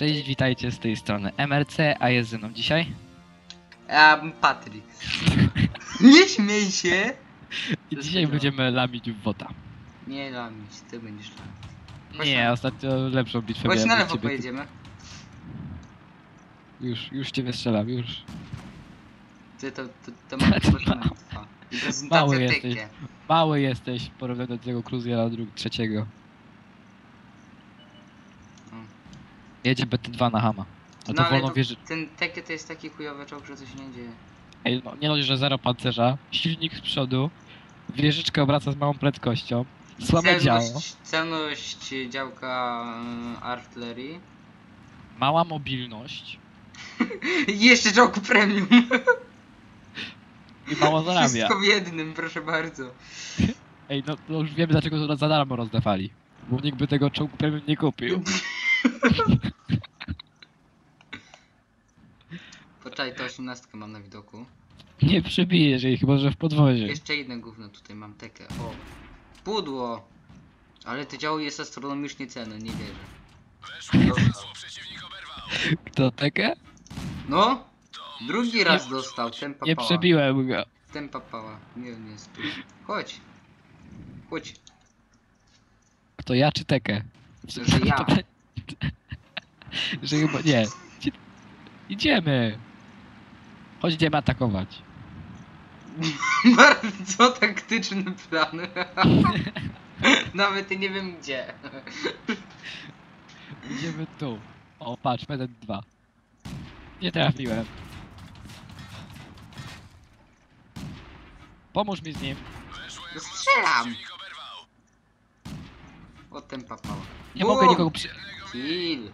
Cześć, witajcie z tej strony MRC, a jest ze mną dzisiaj. A, Patryk. Nie śmiej się! I To dzisiaj jest będziemy lamić w wota. Nie lamić, ty będziesz lamić. Chodź Nie, na- ostatnio lepszą bitwę Chodź miałem na od lewo ciebie. pojedziemy. Już, już ciebie strzelam, już. Ty to, to, to ma prezentacja Mały jesteś. Mały jesteś w porównaniu do tego Cruziera drug trzeciego. Jedzie BT2 na Hama. A to No ale wolno to, wierzy... ten tekie to jest taki chujowy czołg, że coś nie dzieje. Ej, no, nie dość, że zero pancerza, silnik z przodu, wieżyczka obraca z małą prędkością, słabe działo, Celność, celność działka y, artylerii. mała mobilność jeszcze czołg premium. i mało zarabia. Wszystko w jednym, proszę bardzo. Ej, no, no już wiemy dlaczego to za darmo rozdawali. Bo nikt by tego czołgu premium nie kupił. Poczekaj, to 18 mam na widoku. Nie przebijesz jej, chyba że w podwozie. Jeszcze jedno gówno tutaj mam tekę. O. Pudło. Ale to działo jest astronomicznie cenne, nie wierzę. Kto tekę? No? Drugi raz dostał, ten papała. Nie przebiłem go. Ten papała. Nie, nie spójrz. Chodź. Chodź. Kto ja czy tekę? Że ja. że chyba nie. Idzie- Idziemy. Chodź, idziemy atakować. Bardzo taktyczny plan. Nawet nie wiem gdzie. Idziemy tu. O, patrz, jeden dwa. Nie trafiłem. Pomóż mi z nim. Strzelam. O ten papała. Nie mogę nikogo przy... Kill.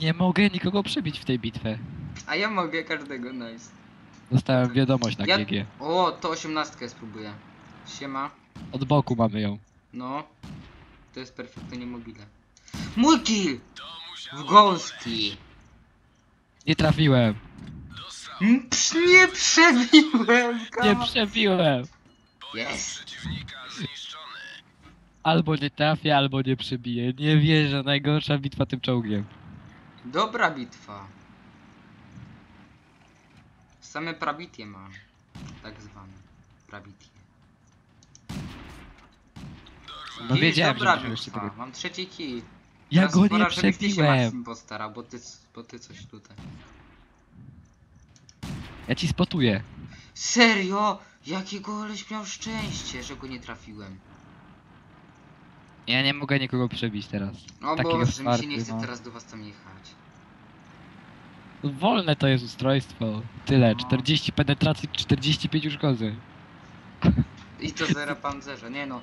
Nie mogę nikogo przebić w tej bitwie. A ja mogę każdego, nice. Dostałem wiadomość na Ja- GG. O, to 18 spróbuję. Siema. Od boku mamy ją. No. To jest perfekto niemobile. Mój kill! W gąski. Nie trafiłem. Mm, psz, Nie przebiłem! Nie on. przebiłem. Yes. Albo nie trafię, albo nie przebiję. Nie wierzę, najgorsza bitwa tym czołgiem. Dobra bitwa. Same prabitie mam. Tak zwane. Prabitie. No I wiedziałem, że dobra jeszcze bitwa. tego... Mam trzeci kill. Ja Teraz go nie pora, żebyś ty się przebiłem. Maksim postarał, bo ty, bo ty coś tutaj. Ja ci spotuję. Serio? Jakiego oleś miał szczęście, że go nie trafiłem. Ja nie mogę nikogo przebić teraz. O Takiego Boże, mi się nie chce no. teraz do was tam jechać. Wolne to jest ustrojstwo. Tyle. No. 40 penetracji, 45 uszkodzeń. I to zero pancerza, nie no.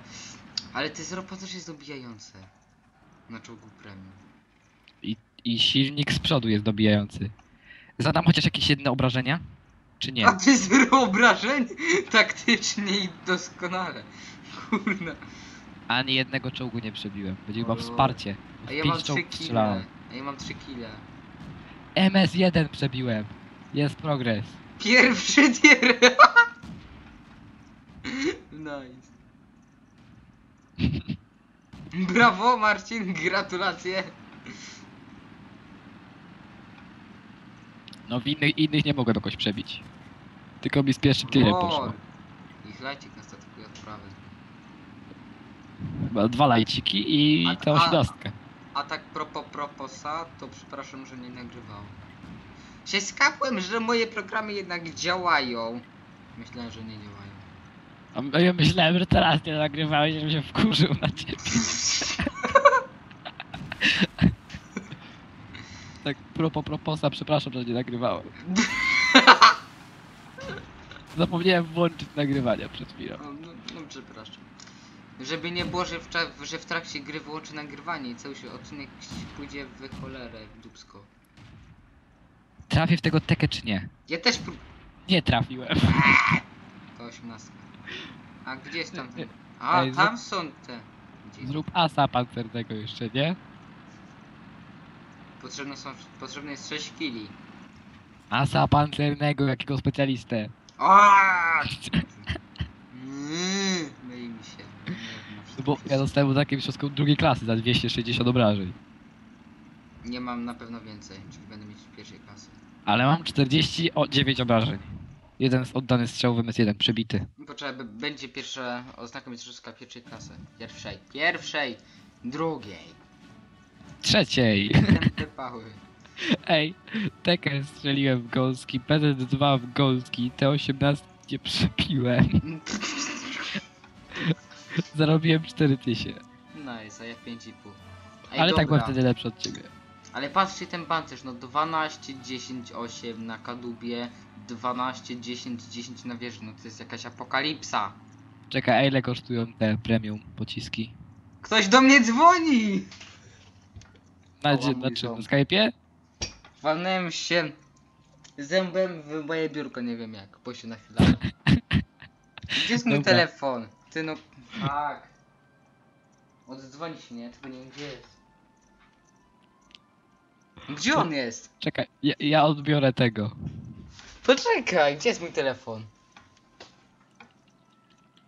Ale te zero pancerza jest dobijające. Na czołgu premium. I silnik z przodu jest dobijający. Zadam chociaż jakieś jedne obrażenia? Czy nie? A ty zero obrażeń? Taktycznie i doskonale. Kurna. Ani jednego czołgu nie przebiłem. Będzie chyba wsparcie. A ja Pięć mam trzy czołgów kile. strzelałem. A ja mam trzy kile. MS1 przebiłem. Jest progres. Pierwszy tier. nice. Brawo Marcin, gratulacje. No w innych, innych nie mogłem jakoś przebić. Tylko mi z pierwszym tyle poszło. Ich lajcik nas atakuje od prawy. Chyba dwa lajciki i A- ta a- tak propos proposa, to przepraszam, że nie nagrywało. Się skapłem, że moje programy jednak działają. Myślałem, że nie działają. A ja myślałem, że teraz nie nagrywałeś, żebym się wkurzył na ciebie. Tak propos proposa, przepraszam, że nie nagrywałem. Zapomniałem włączyć nagrywania przed chwilą. No, no, no przepraszam. Żeby nie było, że w, że w trakcie gry wyłączy nagrywanie i cały się odcinek pójdzie w cholerę, w dupsko. Trafię w tego tekę czy nie? Ja też prób... Nie trafiłem. To 18. A gdzie jest tam Nie, ten? A, Ej, tam są te. Gdzie? Zrób asa pancernego jeszcze, nie? Potrzebne są, potrzebne jest 6 kili. Asa pancernego, jakiego specjalistę. Aaaa! Mm, Myli mi się. Nie, No bo ja dostałem takim środką drugiej klasy za 260 obrażeń. Nie mam na pewno więcej, czyli będę mieć pierwszej klasy. Ale mam 49 obrażeń. Jeden z oddany strzał, wymysł jeden przebity. Poczekaj, b- będzie pierwsza oznaka mistrzowska pierwszej klasy. Pierwszej, pierwszej, drugiej. Trzeciej. Pały. Ej, Tekken strzeliłem w Golski, PZ2 w Golski, T18 nie przepiłem. Zarobiłem 4000. Nice, a ja 5,5. Ej, Ale tak byłem dobra. wtedy lepszy od ciebie. Ale patrzcie ten pancerz, no 12, 10, 8 na kadubie, 12, 10, 10 na wieży, no to jest jakaś apokalipsa. Czekaj, a ile kosztują te premium pociski? Ktoś do mnie dzwoni! Na, gdzie, na czym? Na Skype'ie? Walnąłem się zębem w moje biurko, nie wiem jak, bo się na chwilę. Gdzie jest mój Dobra. telefon? Ty no... Tak. Oddzwoni się, nie? Tylko nie wiem gdzie jest. Gdzie on jest? Czekaj, ja, ja odbiorę tego. Poczekaj, gdzie jest mój telefon?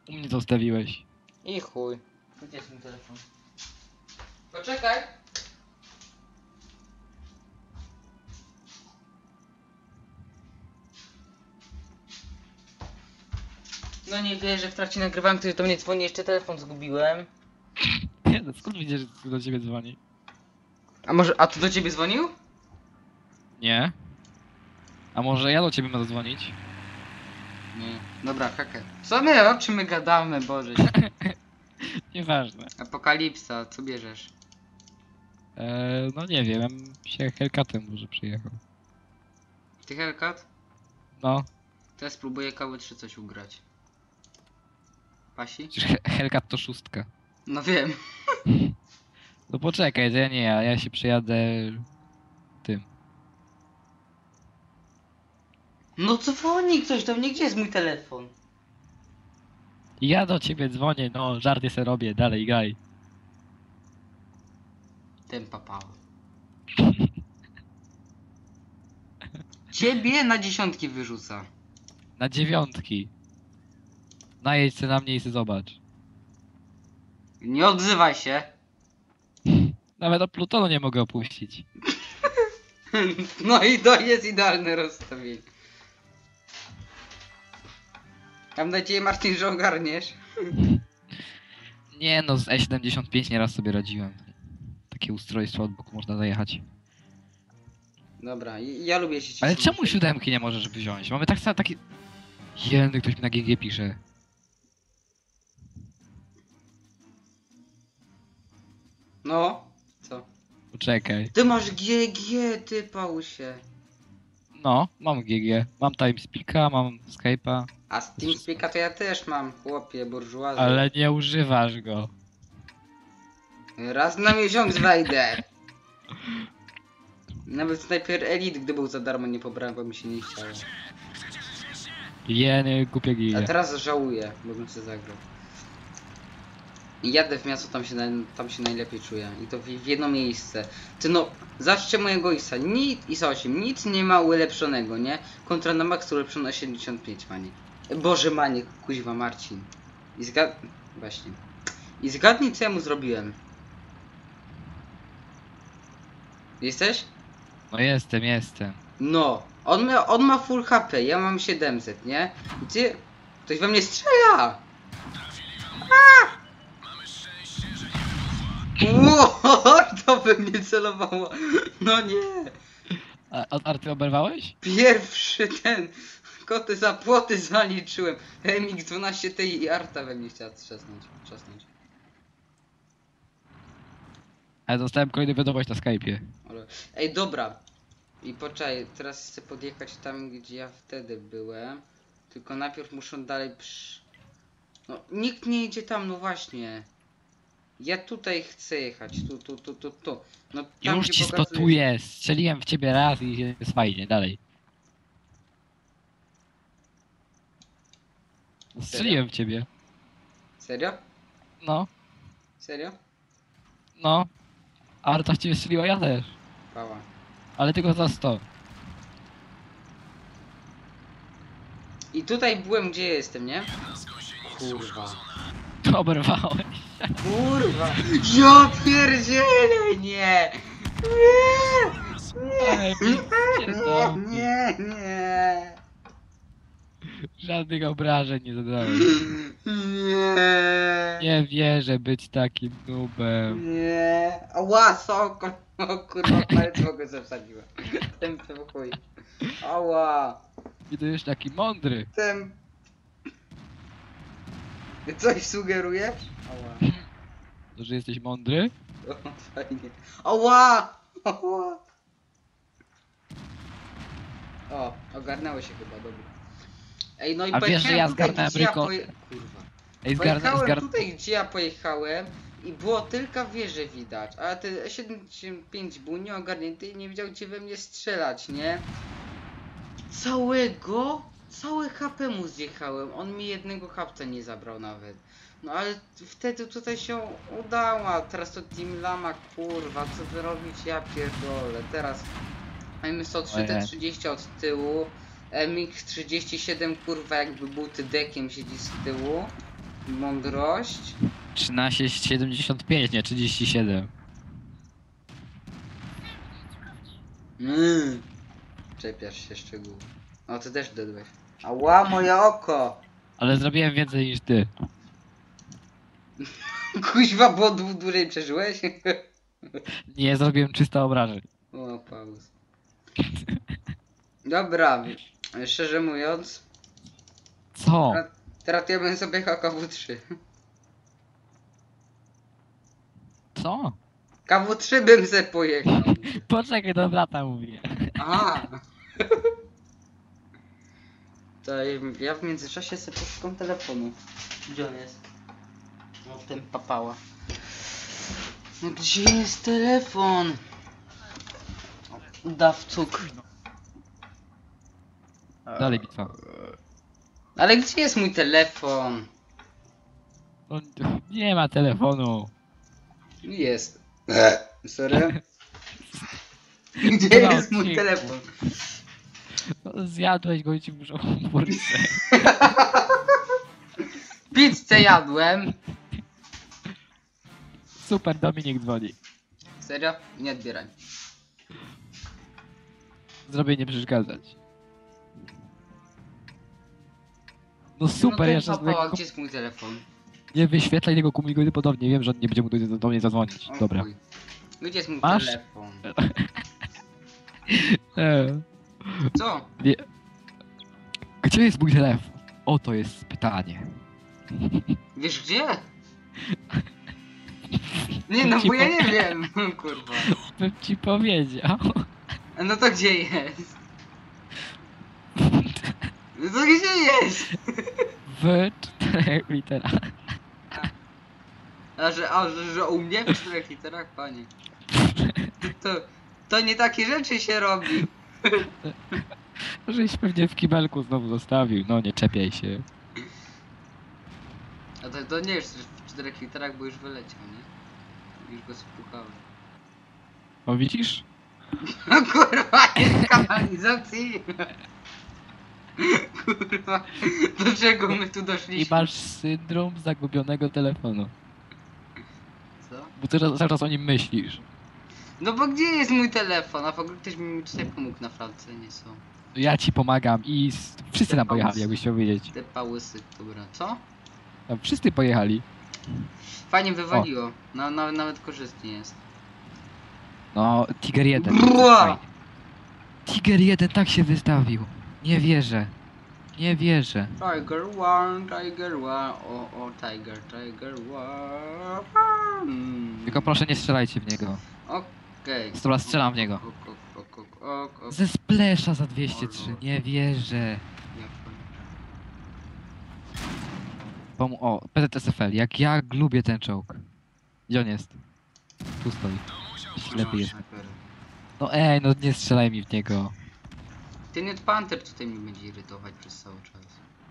U mnie zostawiłeś. I chuj. Gdzie jest mój telefon? Poczekaj. No nie wierzę, w trakcie nagrywania ktoś do mnie dzwoni, jeszcze telefon zgubiłem. Nie, no skąd widzisz, że tu do ciebie dzwoni? A może, a tu do ciebie dzwonił? Nie. A może ja do ciebie mam zadzwonić? Nie. Dobra, haker. Co my, o czym my gadamy, Boże? Nieważne. Apokalipsa, co bierzesz? Eee, no nie wiem, ja bym się Hellcatem może przyjechał. Ty Hellcat? No, To ja spróbuję kawy czy coś ugrać. Pasi? przecież Hellcat to szóstka. No wiem. No poczekaj, to ja nie ja, ja się przyjadę tym. No dzwoni ktoś do mnie, gdzie jest mój telefon? Ja do ciebie dzwonię, no żarty se robię, dalej graj. Ten papał. Ciebie na dziesiątki wyrzuca. Na dziewiątki. Najedź se na mnie i se zobacz. Nie odzywaj się. Nawet o Plutonu nie mogę opuścić. No i to jest idealne rozstawienie. Mam nadzieję, Marcin, że ogarniesz. Nie no, z E75 nieraz sobie radziłem. Takie ustrojstwo od boku można zajechać. Dobra, i- ja lubię się Ale czemu siódemki nie możesz wziąć? Mamy tak samo taki... Jeny, ktoś mi na GG pisze. No, co? Poczekaj. Ty masz GG, ty Pałusie. No, mam GG. Mam TeamSpeaka, mam Skype'a, A z TeamSpeaka to ja też mam, chłopie, burżuazy. ale nie używasz go. Raz na miesiąc wejdę. Nawet Sniper Elite, gdy był za darmo, nie pobrałem, bo mi się nie chciało. Jeny, głupie A gije. teraz żałuję, bo bym się zagrał. I jadę w miasto, tam się, na, tam się najlepiej czuję. I to w, w jedno miejsce. Ty no, zobaczcie mojego ISA. Nic, ISA 8, nic nie ma ulepszonego, nie? Kontra na max ulepszone 75 maniek. Boże maniek, kuźwa Marcin. I zgad... Właśnie. I zgadnij co ja mu zrobiłem. Jesteś? No jestem, jestem. No, on ma, on ma full HP, ja mam 700, nie? I ty... Ktoś we mnie strzela! A! Ło, to we mnie celowało. No nie. A, a Arty oberwałeś? Pierwszy ten. Koty za płoty zaliczyłem. MX12 tej i Arta we mnie chciała trzasnąć. trzasnąć. Ale dostałem kolejną wiadomość na Skype'ie. Ale... Ej, dobra. I poczekaj, teraz chcę podjechać tam, gdzie ja wtedy byłem. Tylko najpierw muszę dalej przy... No, nikt nie idzie tam, no właśnie. Ja tutaj chcę jechać, tu, tu, tu, tu, tu. No, tam, Już gdzie ci spotuję, strzeliłem w ciebie raz i jest fajnie, dalej. Strzeliłem w ciebie. Serio? No, Serio? no. Arta w ciebie strzeliła, ja też. Pała. Ale tylko za 100. I tutaj byłem, gdzie jestem, nie? Kurwa. Oberwałeś. Kurwa. Ja pierdzielę, nie. Piszcie do mnie. Nie, nie. Żadnych obrażeń nie zadałem. Nie. Nie wierzę być takim nubem. Nie. Ała, soko. O kurwa, palec w ogóle zasadziłem. Ten chuj. Ała. I to już taki mądry. Ten... Coś sugerujesz? Ała. To, że jesteś mądry? O, fajnie. Ała! Ała! O, ogarnęło się chyba, dobra. Ej, no i A wiesz, że pojechałem ja zgarnąłem gdzie ja ryko- poje... Kurwa. Ej, zgarnę, Pojechałem zgarnę. tutaj, gdzie ja pojechałem i było tylko wieże widać, a te 75 był nieogarnięty i nie wiedział gdzie we mnie strzelać, nie? Całego, całe HP mu zjechałem, on mi jednego hapca nie zabrał nawet. No ale wtedy tutaj się udało, a teraz to Team Lama, kurwa, co wy robicie, ja pierdolę, teraz mamy 103 Ojej. T30 od tyłu, MX37 kurwa jakby był tydekiem siedzi z tyłu, mądrość, 13,75, nie 37. mm. czepiasz się szczegółów, o ty też dodłeś, ała moje oko, Ale zrobiłem więcej niż ty. kuźwa, bo dłu- dłużej przeżyłeś? Nie, zrobiłem 300 obrażeń. O, pauz. Dobra, szczerze mówiąc, Co? teraz ja bym sobie KW3. Co? KW3 bym se pojechał. Poczekaj, do brata mówię. Aha. To ja w międzyczasie sobie poszukam telefonu. Gdzie on jest? No ten papała. No gdzie jest telefon? Dawcuk. Dalej bitwa. Ale gdzie jest mój telefon? No, nie ma telefonu. Jest. Sorry. Gdzie jest mój telefon? No, Zjadłeś go i ci muszą burce. Pizzę jadłem. Super, Dominik dzwoni. Serio? Nie odbieraj. Zrobię nie przeszkadzać. No no super, papała, sobie gdzie jest mój telefon? nie wyświetlaj tego komunikaty podobnie. Wiem, że on nie będzie mógł do, do mnie zadzwonić. O Dobra. chuj. Gdzie jest mój Masz? telefon? Co? gdzie jest mój telefon? Oto jest pytanie. Wiesz gdzie? Nie no, bo ja nie wiem, kurwa. Bym ci powiedział. No to gdzie jest? No to gdzie jest? W czterech literach. A że, a, że, że u mnie w czterech literach, panie. To, to, to nie takie rzeczy się robi. Żeś pewnie w kibelku znowu zostawił. No nie czepiaj się. A to, to nie jest w czterech literach, bo już wyleciał, nie? Już go spukałem. O widzisz? No kurwa, jest kanalizacji! Kurwa, do czego my tu I doszliśmy? masz syndrom zagubionego telefonu. Co? Bo ty cały czas o nim myślisz. No bo gdzie jest mój telefon? A w ogóle ktoś mi tutaj pomógł na Francji, nie są. Ja ci pomagam i s- wszyscy nam pojechali, jakbyś chciał wiedzieć. Te pałysy, dobra. Co? Tam wszyscy pojechali. Fajnie wywaliło. No, no, nawet korzystnie jest. No, Tiger 1. Bua! Tiger 1 tak się wystawił. Nie wierzę. Nie wierzę. Tiger one, Tiger one, o, o, Tiger, Tiger one. Tylko proszę nie strzelajcie w niego. Okej. Dobra, strzelam w niego. Ok, ok, ok, ok, ok. Ze splesza za 203. Nie wierzę. Pom o, PZSFL. Jak ja lubię ten czołg. Gdzie on jest? Tu stoi. Ślepy jest. No ej, no nie strzelaj mi w niego. Ten Panther tutaj mnie będzie irytować przez cały czas.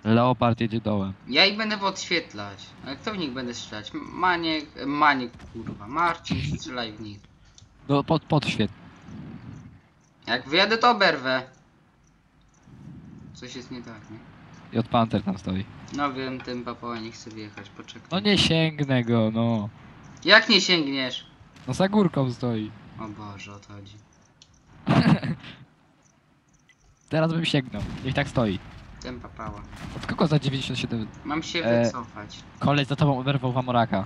Leopard jedzie dołem. Ja ich będę odświetlać. Ale kto w nich będę strzelać? M- Maniek, e, Maniek, kurwa. Marcin, strzelaj w nich. No pod, podświet. Jak wyjadę, to oberwę. Coś jest nie tak, nie? I od Panther tam stoi. No wiem, ten papała nie chce wjechać, poczekaj. No nie sięgnę go, no. Jak nie sięgniesz? No za górką stoi. O Boże, o to chodzi. Teraz bym sięgnął. Niech tak stoi. Ten papała. Od kogo za 97? Mam się E. wycofać. Koleś za tobą oberwał Wamoraka.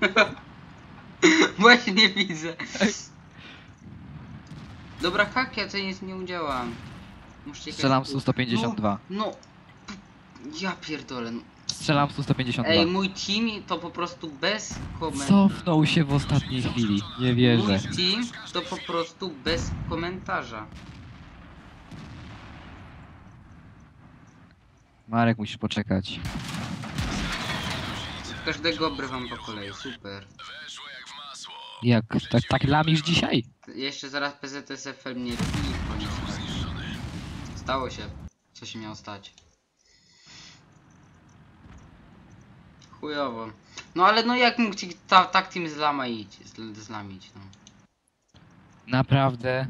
Właśnie widzę. Dobra, hak, ja tutaj nic nie udziałam. Muszę Strzelam su 152. No, no. Ja pierdolę. no. Strzelam su 152. Ej, mój team to po prostu bez komentarza. Cofnął się w ostatniej chwili. Nie wierzę. Mój team to po prostu bez komentarza. Marek, musisz poczekać. Każdego obrywam po kolei, super. Jak? Tak, tak lamisz dzisiaj? Jeszcze zaraz PZSFL mnie i koniec. Stało się, co się miało stać. Chujowo. No ale no jak mógł ci ta, tak team zlamaić, zl, zlamić, no. Naprawdę?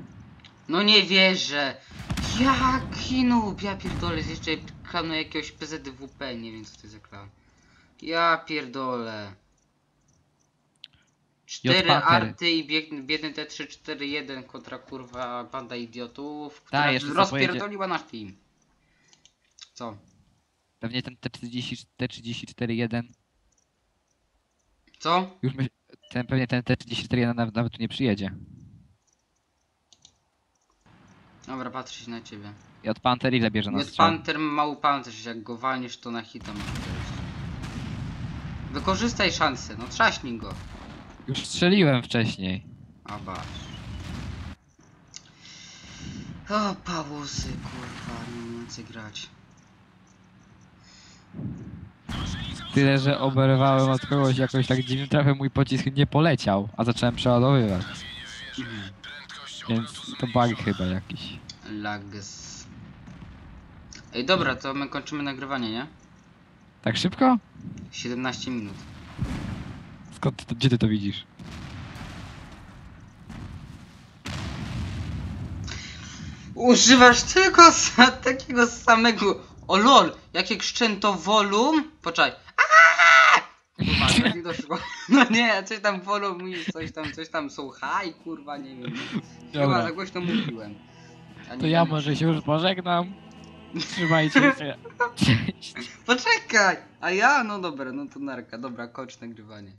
No nie wierzę! Jaki noob, ja pierdolę, jeszcze klanu jakiegoś PZWP, nie wiem co to jest za klan. Ja pierdolę. Cztery arty i biedny, biedny T341 kontra kurwa banda idiotów, która Tak, jeszcze co rozpierdoliła nasz team. Co? Pewnie ten T30, T34-1 Co? już my, ten, pewnie ten T34-1 nawet, nawet tu nie przyjedzie. Dobra, patrzę się na ciebie. I od Panther ile bierze na Jest strzał? panter mały pancerz, jak go walniesz to na hita wejść. Wykorzystaj szansę, no trzaśnij go. Już strzeliłem wcześniej. A basz. O, pałusy, kurwa, nie umiem grać. Tyle, że oberwałem od kogoś jakoś tak dziwnym trafem mój pocisk nie poleciał, a zacząłem przeładowywać. Więc to bug chyba jakiś. Lags. Ej, dobra, to my kończymy nagrywanie, nie? Tak szybko? 17 minut. Skąd ty to, gdzie ty to widzisz? Używasz tylko sa takiego samego. O lol, jakie krzczęto volum. Poczekaj. Aaaa! Kurwa, to nie doszło. No nie, coś tam volum i coś tam, coś tam słuchaj, kurwa, nie wiem. Chyba Dobra. za głośno mówiłem. A nie To ja wiem. może się już pożegnam. Trzymajcie się. Cześć. Poczekaj! A ja? No dobra, no to narka. Dobra, kończ nagrywanie.